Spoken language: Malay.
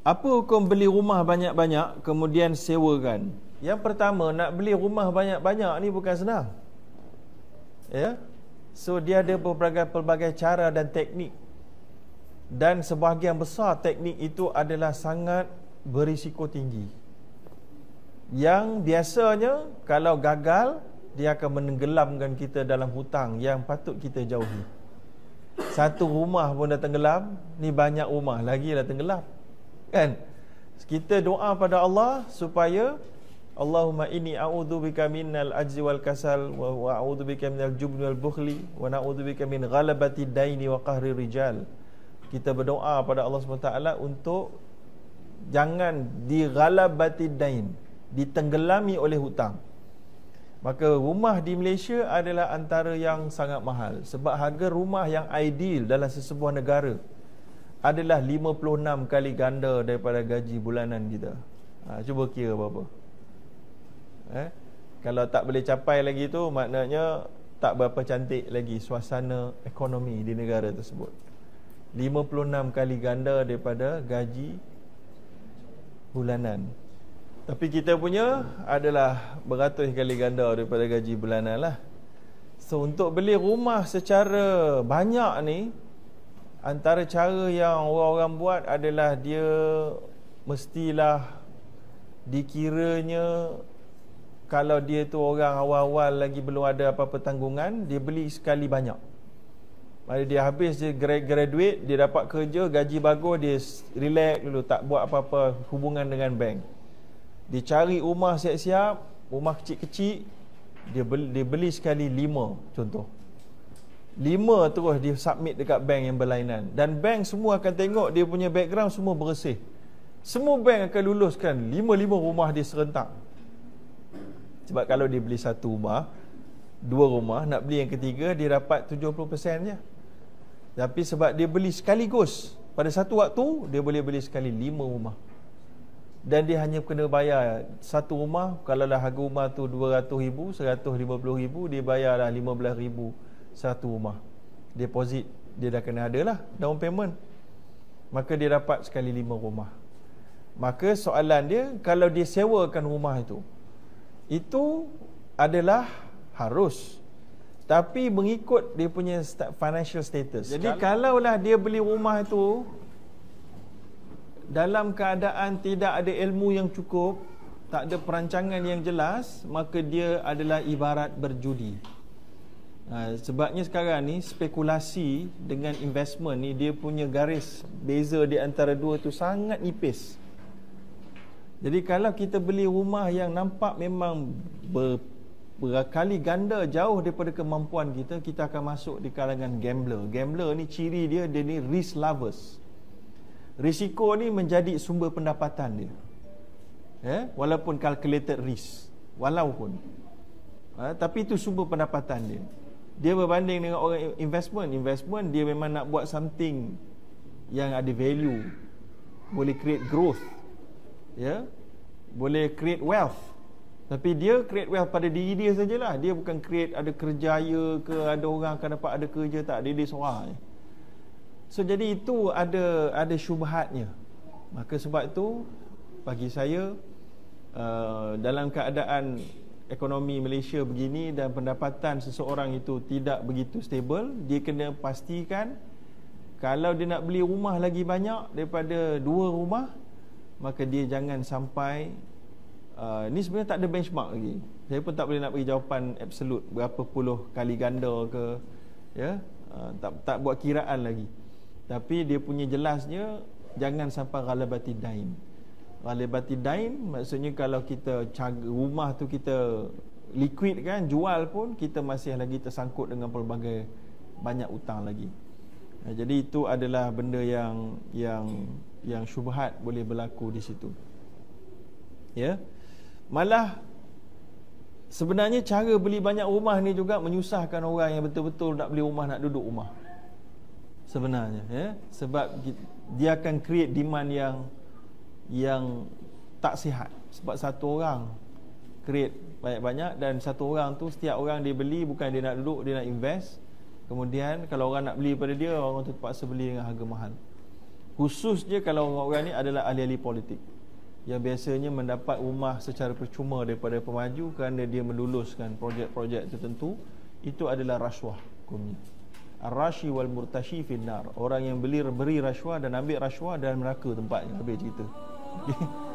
Apa hukum beli rumah banyak-banyak kemudian sewakan? Yang pertama, nak beli rumah banyak-banyak ni bukan senang. Ya. So dia ada pelbagai-pelbagai cara dan teknik. Dan sebahagian besar teknik itu adalah sangat berisiko tinggi. Yang biasanya kalau gagal dia akan menenggelamkan kita dalam hutang yang patut kita jauhi. Satu rumah pun dah tenggelam, ni banyak rumah lagi dah tenggelam. Kan? Kita doa pada Allah supaya Allahumma inni a'udzubika minal ajzi wal kasal wa a'udzubika minal jubni wal bukhli wa na'udzubika min ghalabati daini wa qahri rijal. Kita berdoa pada Allah SWT untuk jangan dighalabati dain, ditenggelami oleh hutang. Maka rumah di Malaysia adalah antara yang sangat mahal sebab harga rumah yang ideal dalam sesebuah negara adalah 56 kali ganda daripada gaji bulanan kita. Ha, cuba kira berapa. Eh? Kalau tak boleh capai lagi tu maknanya tak berapa cantik lagi suasana ekonomi di negara tersebut. 56 kali ganda daripada gaji bulanan. Tapi kita punya adalah beratus kali ganda daripada gaji bulanan lah. So untuk beli rumah secara banyak ni Antara cara yang orang-orang buat adalah dia mestilah dikiranya kalau dia tu orang awal-awal lagi belum ada apa-apa tanggungan, dia beli sekali banyak. Mari dia habis dia graduate, dia dapat kerja, gaji bagus, dia relax dulu, tak buat apa-apa hubungan dengan bank. Dia cari rumah siap-siap, rumah kecil-kecil, dia beli, dia beli sekali lima contoh. Lima terus dia submit dekat bank yang berlainan. Dan bank semua akan tengok dia punya background semua bersih. Semua bank akan luluskan Lima-lima rumah dia serentak. Sebab kalau dia beli satu rumah Dua rumah Nak beli yang ketiga Dia dapat 70% je. Tapi sebab dia beli sekaligus Pada satu waktu Dia boleh beli sekali lima rumah. Dan dia hanya kena bayar satu rumah. Kalau lah harga rumah tu 200 ribu 150 ribu dia bayarlah 15 ribu satu rumah. Deposit dia dah kena ada lah down payment. Maka dia dapat sekali lima rumah. Maka soalan dia kalau dia sewakan rumah itu itu adalah harus. Tapi mengikut dia punya financial status. Jadi kalau lah dia beli rumah itu dalam keadaan tidak ada ilmu yang cukup tak ada perancangan yang jelas maka dia adalah ibarat berjudi Ha, sebabnya sekarang ni spekulasi dengan investment ni dia punya garis beza di antara dua tu sangat nipis. Jadi kalau kita beli rumah yang nampak memang ber, berkali ganda jauh daripada kemampuan kita, kita akan masuk di kalangan gambler. Gambler ni ciri dia dia ni risk lovers. Risiko ni menjadi sumber pendapatan dia. Eh, walaupun calculated risk, walaupun. Ha, tapi itu sumber pendapatan dia dia berbanding dengan orang investment. Investment dia memang nak buat something yang ada value. Boleh create growth. Ya? Yeah? boleh create wealth. Tapi dia create wealth pada diri dia sajalah. Dia bukan create ada kerjaya ke ada orang akan dapat ada kerja tak. Dia dia seorang so jadi itu ada ada syubhatnya. Maka sebab itu bagi saya uh, dalam keadaan ekonomi Malaysia begini dan pendapatan seseorang itu tidak begitu stable, dia kena pastikan kalau dia nak beli rumah lagi banyak daripada dua rumah, maka dia jangan sampai uh, ni sebenarnya tak ada benchmark lagi. Saya pun tak boleh nak bagi jawapan absolut berapa puluh kali ganda ke ya. Uh, tak tak buat kiraan lagi. Tapi dia punya jelasnya jangan sampai ghalabati dain ghalibati dain maksudnya kalau kita rumah tu kita liquid kan jual pun kita masih lagi tersangkut dengan pelbagai banyak utang lagi. Jadi itu adalah benda yang yang yang syubhat boleh berlaku di situ. Ya? Malah sebenarnya cara beli banyak rumah ni juga menyusahkan orang yang betul-betul nak beli rumah nak duduk rumah. Sebenarnya ya? Sebab dia akan create demand yang yang tak sihat. Sebab satu orang create banyak-banyak dan satu orang tu setiap orang dia beli bukan dia nak duduk dia nak invest. Kemudian kalau orang nak beli pada dia orang tu terpaksa beli dengan harga mahal. Khususnya kalau orang-orang ni adalah ahli-ahli politik yang biasanya mendapat rumah secara percuma daripada pemaju kerana dia meluluskan projek-projek tertentu itu adalah rasuah hukumnya. Ar-rashi wal murtashi finnar. Orang yang beli beri rasuah dan ambil rasuah dan neraka tempatnya habis cerita 嗯 哼